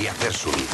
y hacer su vida.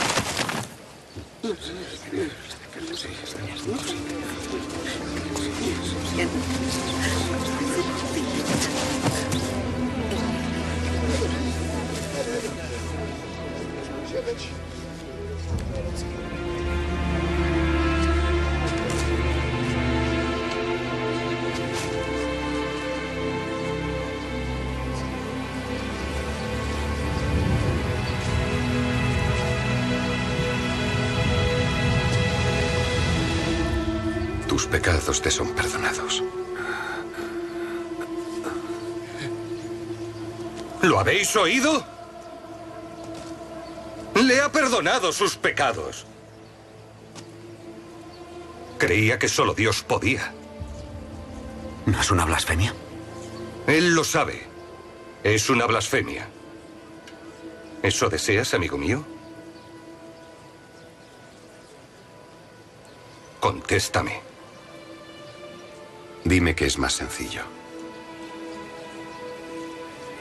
Tus pecados te son perdonados. ¿Lo habéis oído? Le ha perdonado sus pecados. Creía que solo Dios podía. ¿No es una blasfemia? Él lo sabe. Es una blasfemia. ¿Eso deseas, amigo mío? Contéstame. Dime que es más sencillo.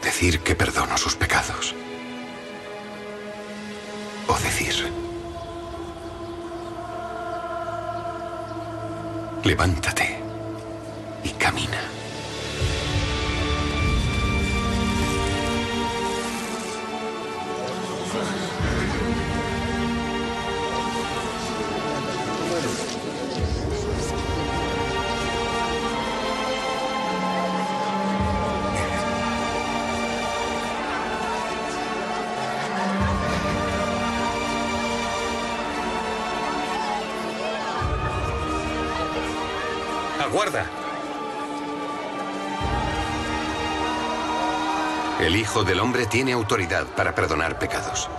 Decir que perdono sus pecados. O decir... Levántate y camina. Aguarda. El Hijo del Hombre tiene autoridad para perdonar pecados.